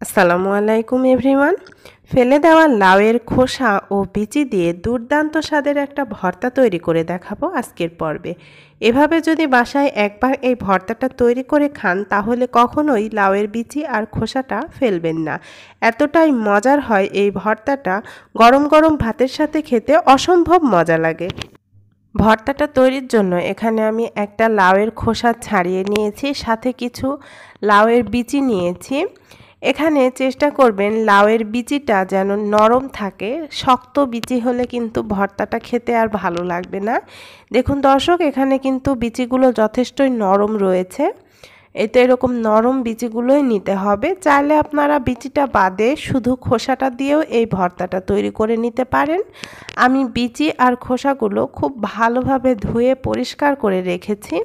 আসসালামু আলাইকুম, এভরিওয়ান। ফেলে দেওয়া লাউয়ের খোসা ও বিচি দিয়ে দুর্দান্ত স্বাদের একটা ভর্তা তৈরি করে দেখাবো আজকের পর্বে। এভাবে যদি বাসায় একবার এই ভর্তাটা তৈরি করে খান, তাহলে কখনোই লাউয়ের বিচি আর খোসাটা ফেলবেন না। এতটাই মজার হয় এই ভর্তাটা। গরম গরম ভাতের সাথে খেতে অসম্ভব মজা লাগে। ভর্তাটা তৈরির জন্য এখানে আমি একটা লাউয়ের খোসা ছাড়িয়ে নিয়েছি, সাথে কিছু লাউয়ের বিচি নিয়েছি। এখানে চেষ্টা করবেন লাউয়ের বিচিটা যেন নরম থাকে। শক্ত বিচি হলে কিন্তু ভর্তাটা খেতে আর ভালো লাগবে না। দেখুন দর্শক, এখানে কিন্তু বিচিগুলো যথেষ্টই নরম রয়েছে। এতে এরকম নরম বিচিগুলোই নিতে হবে। চাইলে আপনারা বিচিটা বাদে শুধু খোসাটা দিয়েও এই ভর্তাটা তৈরি করে নিতে পারেন। আমি বিচি আর খোসাগুলো খুব ভালোভাবে ধুয়ে পরিষ্কার করে রেখেছি।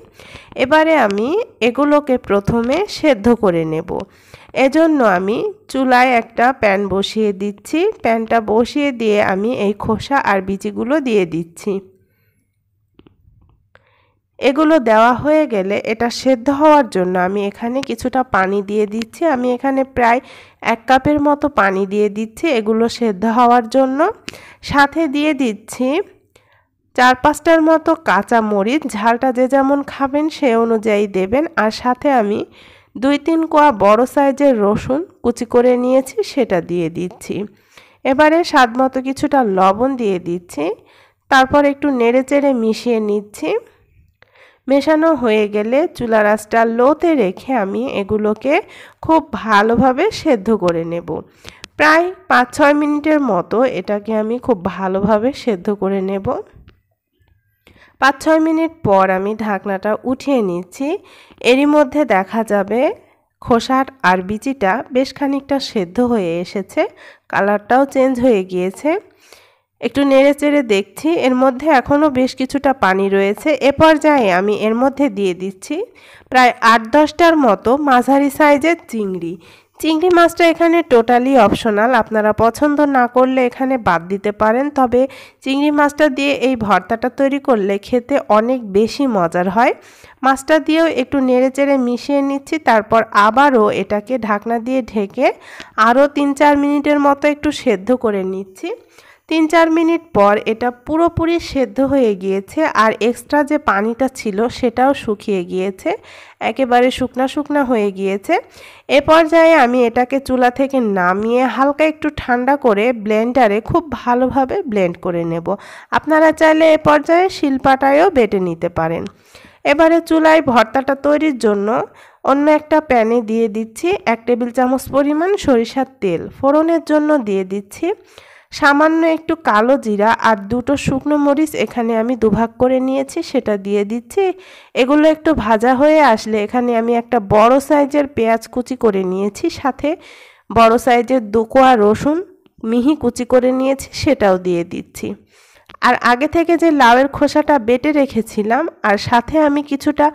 এবারে আমি এগুলোকে প্রথমে সেদ্ধ করে নেব। এজন্য আমি চুলায় একটা প্যান বসিয়ে দিচ্ছি। প্যানটা বসিয়ে দিয়ে আমি এই খোসা আর বিচিগুলো দিয়ে দিচ্ছি। এগুলো দেওয়া হয়ে গেলে এটা সেদ্ধ হওয়ার জন্য আমি এখানে কিছুটা পানি দিয়ে দিচ্ছি। আমি এখানে প্রায় এক কাপের মতো পানি দিয়ে দিচ্ছি এগুলো সেদ্ধ হওয়ার জন্য। সাথে দিয়ে দিচ্ছি চার পাঁচটার মতো কাঁচা মরিচ ঝালটা যে যেমন খাবেন সে অনুযায়ী দেবেন। আর সাথে আমি দুই তিন কোয়া বড় সাইজের রসুন কুচি করে নিয়েছি, সেটা দিয়ে দিচ্ছি। এবারে স্বাদ মতো কিছুটা লবণ দিয়ে দিচ্ছি। তারপর একটু নেড়ে চেড়ে মিশিয়ে নিচ্ছি। মেশানো হয়ে গেলে চুলা রাসটা লোতে রেখে আমি এগুলোকে খুব ভালোভাবে সেদ্ধ করে নেব। প্রায় পাঁচ ছয় মিনিটের মতো এটাকে আমি খুব ভালোভাবে সেদ্ধ করে নেব। পাঁচ ছয় মিনিট পর আমি ঢাকনাটা উঠিয়ে নিচ্ছি। এরই মধ্যে দেখা যাবে খোসার আর বিচিটা বেশ খানিকটা সেদ্ধ হয়ে এসেছে। কালারটাও চেঞ্জ হয়ে গিয়েছে। একটু নেড়ে চেড়ে দেখছি। এর মধ্যে এখনও বেশ কিছুটা পানি রয়েছে। এ পর্যায়ে আমি এর মধ্যে দিয়ে দিচ্ছি প্রায় আট দশটার মতো মাঝারি সাইজের চিংড়ি। চিংড়ি মাছটা এখানে টোটালি অপশনাল আপনারা পছন্দ না করলে এখানে বাদ দিতে পারেন, তবে চিংড়ি মাছটা দিয়ে এই ভর্তাটা তৈরি করলে খেতে অনেক বেশি মজার হয়। মাছটা দিয়েও একটু নেড়ে চেড়ে মিশিয়ে নিচ্ছি, তারপর আবারও এটাকে ঢাকনা দিয়ে ঢেকে আরও তিন চার মিনিটের মতো একটু সেদ্ধ করে নিচ্ছি। তিন চার মিনিট পর এটা পুরোপুরি সেদ্ধ হয়ে গিয়েছে আর এক্সট্রা যে পানিটা ছিল সেটাও শুকিয়ে গিয়েছে, একেবারে শুকনা শুকনা হয়ে গিয়েছে। এ পর্যায়ে আমি এটাকে চুলা থেকে নামিয়ে হালকা একটু ঠান্ডা করে ব্লেন্ডারে খুব ভালোভাবে ব্লেন্ড করে নেব। আপনারা চাইলে এ পর্যায়ে শিলপাটায়ও বেটে নিতে পারেন। এবারে চুলায় ভর্তাটা তৈরির জন্য অন্য একটা প্যানে দিয়ে দিচ্ছি এক টেবিল চামচ পরিমাণ সরিষার তেল। ফোড়নের জন্য দিয়ে দিচ্ছি সামান্য একটু কালো জিরা আর দুটো শুকনো মরিচ এখানে আমি দুভাগ করে নিয়েছি, সেটা দিয়ে দিচ্ছি। এগুলো একটু ভাজা হয়ে আসলে এখানে আমি একটা বড় সাইজের পেঁয়াজ কুচি করে নিয়েছি, সাথে বড় সাইজের দুকোয়া রসুন মিহি কুচি করে নিয়েছি, সেটাও দিয়ে দিচ্ছি। আর আগে থেকে যে লাউয়ের খোসাটা বেটে রেখেছিলাম, আর সাথে আমি কিছুটা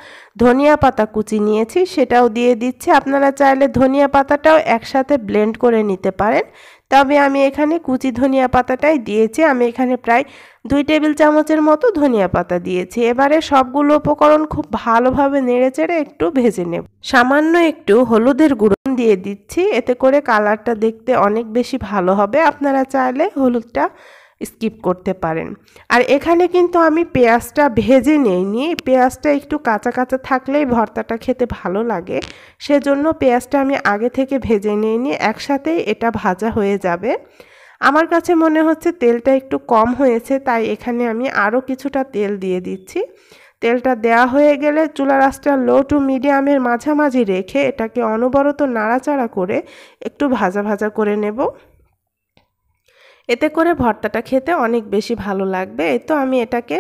ধনিয়া পাতা কুচি নিয়েছি, সেটাও দিয়ে দিচ্ছি। আপনারা চাইলে ধনিয়া পাতাটাও একসাথে ব্লেন্ড করে নিতে পারেন। তবে আমি এখানে কুচি ধনিয়া পাতাটাই দিয়েছি। আমি এখানে প্রায় দুই টেবিল চামচের মতো ধনিয়া পাতা দিয়েছি। এবারে সবগুলো উপকরণ খুব ভালোভাবে নেড়ে চেড়ে একটু ভেজে নেব। সামান্য একটু হলুদের গুঁড়ো দিয়ে দিচ্ছি। এতে করে কালারটা দেখতে অনেক বেশি ভালো হবে। আপনারা চাইলে হলুদটা স্কিপ করতে পারেন। আর এখানে কিন্তু আমি পেঁয়াজটা ভেজে নেইনি পেঁয়াজটা একটু কাঁচা কাঁচা থাকলেই ভর্তাটা খেতে ভালো লাগে। সেজন্য পেঁয়াজটা আমি আগে থেকে ভেজে নিইনি একসাথেই এটা ভাজা হয়ে যাবে। আমার কাছে মনে হচ্ছে তেলটা একটু কম হয়েছে, তাই এখানে আমি আরও কিছুটা তেল দিয়ে দিচ্ছি। তেলটা দেয়া হয়ে গেলে চুলা রাসটা লো টু মিডিয়ামের মাঝামাঝি রেখে এটাকে অনবরত নাড়াচাড়া করে একটু ভাজা ভাজা করে নেব। এতে করে ভর্তাটা খেতে অনেক বেশি ভালো লাগবে। এই তো আমি এটাকে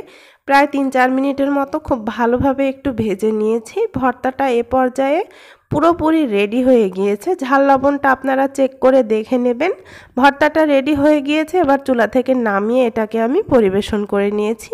প্রায় তিন চার মিনিটের মতো খুব ভালোভাবে একটু ভেজে নিয়েছি। ভর্তাটা এ পর্যায়ে পুরোপুরি রেডি হয়ে গিয়েছে। ঝাল লবণটা আপনারা চেক করে দেখে নেবেন। ভর্তাটা রেডি হয়ে গিয়েছে, এবার চুলা থেকে নামিয়ে এটাকে আমি পরিবেশন করে নিয়েছি।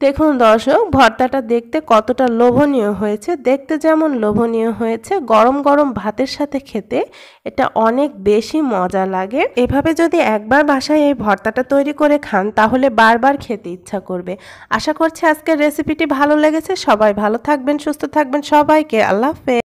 দেখুন দর্শক, ভর্তাটা দেখতে কতটা লোভনীয় হয়েছে। দেখতে যেমন লোভনীয় হয়েছে, গরম গরম ভাতের সাথে খেতে এটা অনেক বেশি মজা লাগে। এভাবে যদি একবার বাসায় এই ভর্তাটা তৈরি করে খান, তাহলে বারবার খেতে ইচ্ছা করবে। আশা করছি আজকের রেসিপিটি ভালো লেগেছে। সবাই ভালো থাকবেন, সুস্থ থাকবেন। সবাইকে আল্লাহ হাফেজ।